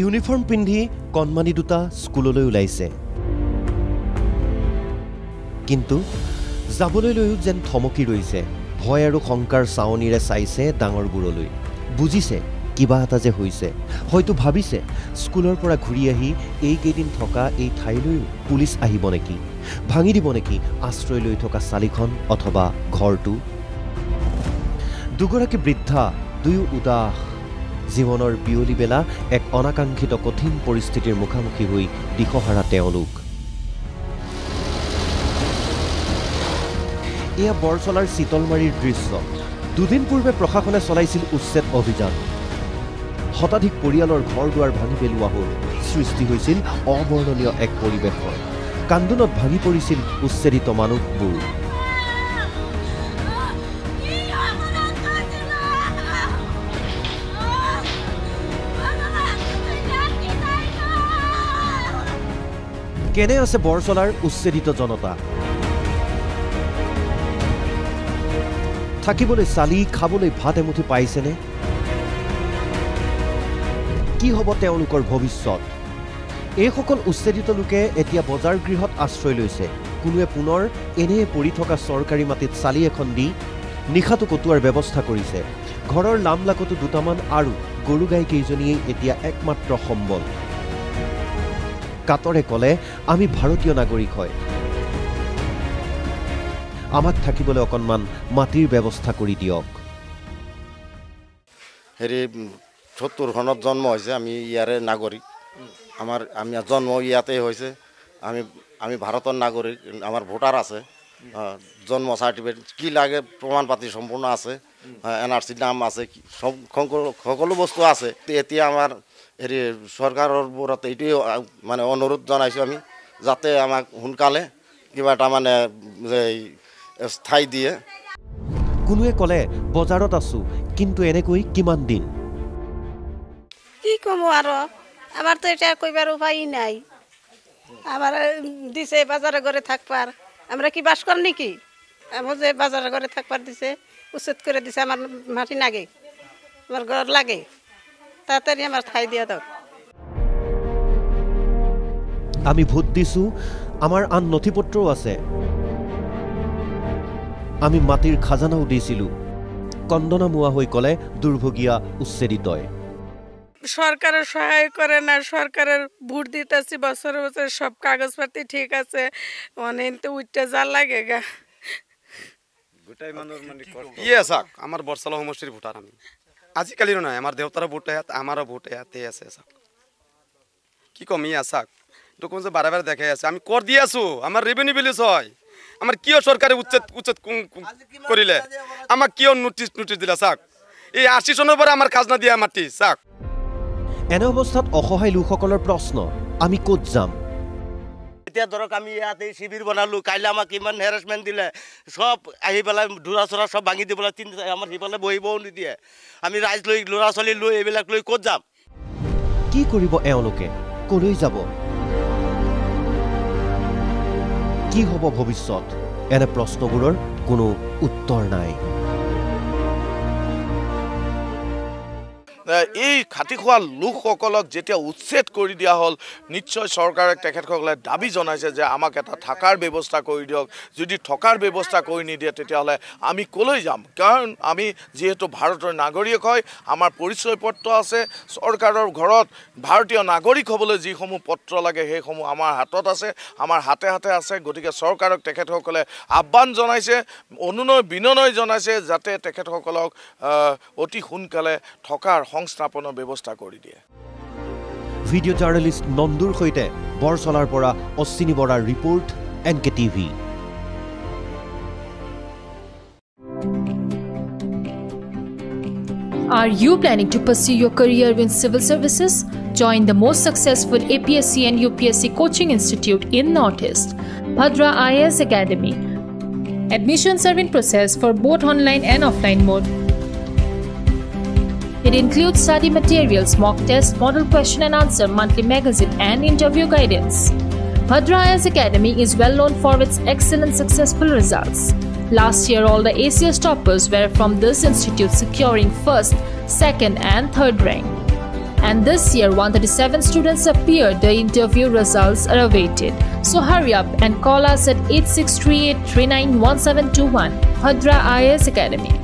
Uniform পিন্ধি কণমানি দুটা স্কুললৈ ওলাইছে। কিন্তু যাবলৈ লৈও যেন থমকি ৰৈছে ভয় আৰু শংকাৰ চাৱনিৰে চাইছে ডাঙৰবোৰলৈ বুজিছে কিবা এটা যে হৈছে হয়তো ভাবিছে স্কুলৰ পৰা ঘূৰি আহি এইকেইদিন থকা এই ঠাইলৈও পুলিচ আহিব নেকি ভাঙি দিব নেকি আশ্ৰয় লৈ থকা চালিখন অথবা ঘৰটো? দুগৰাকী বৃদ্ধা দুয়ো উদাস। জীৱনৰ বিয়লি বেলা এক অনাকাংক্ষিত কঠিন পৰিস্থিতিৰ মুখামুখি হৈ দিশহাৰা তেওঁলোক। এয়া বৰচলাৰ চিতলমাৰীৰ দৃশ্য। দুদিন পূৰ্বে প্ৰশাসনে চলাইছিল উচ্ছেদ অভিযান। শতাধিক পৰিয়ালৰ ঘৰ দুৱাৰ ভাঙি পেলোৱা হ'ল। সৃষ্টি হৈছিল অবৰ্ণনীয় এক পৰিৱেশৰ। কান্দোনত ভাঙি পৰিছিল উচ্ছেদিত মানুহবোৰ। কেনে আছে বৰচলাৰ উচ্ছেদিত জনতা? থাকিবলৈ চালি খাবলৈ ভাত এমুঠি পাইছেনে? কি হ'ব তেওঁলোকৰ ভৱিষ্যত? এইসকল উচ্ছেদিত লোকে এতিয়া বজাৰ গৃহত আশ্ৰয় লৈছে। কোনোৱে পুনৰ এনেয়ে পৰি থকা চৰকাৰী মাটিত চালি এখন দি নিশাটো কটোৱাৰ ব্যৱস্থা কৰিছে। ঘৰৰ লামলাকতো দুটামান আৰু গৰু গাই কেইজনীয়েই এতিয়া একমাত্ৰ সম্বল। কাটৰে ক'লে আমি ভাৰতীয় নাগৰিক হয়। আমাক থাকিবলৈ অকণমান মাটিৰ ব্যৱস্থা কৰি দিয়ক। হেৰি সত্তৰ চনত জন্ম হৈছে আমি ইয়াৰে নাগৰিক। আমাৰ আমি জন্ম ইয়াতে হৈছে। আমি আমি ভাৰতৰ নাগৰিক আমাৰ ভোটাৰ আছে। জন্ম চাৰ্টিফিকেট কি লাগে প্ৰমাণ পাতি সম্পূৰ্ণ আছে। এন আৰ চিৰ নাম আছে সকলো বস্তু আছে। এতিয়া আমাৰ হেৰি চৰকাৰৰ ওপৰত এইটোৱে মানে অনুৰোধ জনাইছোঁ আমি যাতে আমাক সোনকালে কিবা এটা মানে যে এই ঠাই দিয়ে। কোনোৱে ক'লে বজাৰত আছো কিন্তু এনেকৈ কিমান দিন? কি কম আৰু আমাৰ তো এটা কইবার উপায় নাই। আমার দিছে বাজারে ঘরে থাকবার আমরা কি বাস কর নাকি? আমার যে বাজারে ঘরে থাকবার দিছে উচ্ছেদ করে দিছে আমার মাটি লাগে আমার ঘর লাগে। তাড়াতাড়ি আমার ঠাই দিয়ে দাও। আমি ভোট দিছো আমাৰ আন নথি পত্ৰও আছে। আমি মাটিৰ খাজানাও দিছিলোঁ। কন্দনা মোৱা হৈ ক'লে দুৰ্ভগীয়া উচ্ছেদিতই সরকারের সহায় করে না সরকারের ভোট দিতেছি বছরে বছরে সব কাগজপাতি ঠিক আছে মানে তো উঠতে যা লাগে গা। ইয়ে চাওক আমাৰ বৰচলা সমষ্টিৰ ভোটাৰ আমি। আজিকালিৰো নাই আমাৰ দেউতাৰো ভোট ইয়াত আমাৰো ভোট ইয়াতে আছে চাওক। কি ক'ম ইয়া চাওক ডকুমেণ্টছ বাৰে বাৰে দেখাই আছে আমি কৰ দি আছোঁ? আমাৰ ৰেভিনিউ বিলিজ হয়। আমাৰ কিয় চৰকাৰে উচ্ছেদ উচ্ছেদ কৰিলে? আমাক কিয় নোটিছ নোটিছ দিলে চাওক? এই আশী চনৰ পৰা আমাৰ খাজনা দিয়া মাটি চাওক। এনে অৱস্থাত অসহায় লোকসকলৰ প্ৰশ্ন আমি ক'ত যাম? এতিয়া ধৰক আমি ইয়াতে শিবিৰ বনালোঁ কাইলৈ আমাক কিমান হেৰাছমেণ্ট দিলে চব আহি পেলাই ধূৰা চৰা চব ভাঙি দি পেলাই তিনি আমাৰ সিফালে বহিবও নিদিয়ে। আমি ৰাইজ লৈ ল'ৰা ছোৱালী লৈ এইবিলাক লৈ ক'ত যাম? কি কৰিব এওঁলোকে? কলৈ যাব? কি হ'ব ভৱিষ্যত? এনে প্ৰশ্নবোৰৰ কোনো উত্তৰ নাই। এই খাটি খোৱা লোকসকলক যেতিয়া উচ্ছেদ কৰি দিয়া হ'ল নিশ্চয় চৰকাৰে তেখেতসকলে দাবী জনাইছে যে আমাক এটা থকাৰ ব্যৱস্থা কৰি দিয়ক। যদি থকাৰ ব্যৱস্থা কৰি নিদিয়ে তেতিয়াহ'লে আমি ক'লৈ যাম? কাৰণ আমি যিহেতু ভাৰতৰ নাগৰিক হয় আমাৰ পৰিচয় পত্ৰ আছে চৰকাৰৰ ঘৰত ভাৰতীয় নাগৰিক হ'বলৈ যিসমূহ পত্ৰ লাগে সেইসমূহ আমাৰ হাতত আছে আমাৰ হাতে হাতে আছে। গতিকে চৰকাৰক তেখেতসকলে আহ্বান জনাইছে অনুনয় বিনয় জনাইছে যাতে তেখেতসকলক অতি সোনকালে থকাৰ সংস্থাপনৰ ব্যৱস্থা কৰি দিয়ে ভিডিঅ' জাৰ্নেলিষ্ট নন্দুৰ সৈতে বৰচলাৰ পৰা অশ্বিনী বৰাৰ report N K TV Are you planning to pursue your career in civil services? Join the most successful APSC and UPSC coaching institute in Northeast, Bhadra IAS Academy. Admissions are in process for both online and offline mode. It includes study materials, mock test, model question and answer, monthly magazine, and interview guidance. Bhadra IAS Academy is well known for its excellent successful results. Last year, all the ACS toppers were from this institute, securing first, second, and third rank. And this year, 137 students appeared. The interview results are awaited. So hurry up and call us at 8638 391721. Bhadra IAS Academy.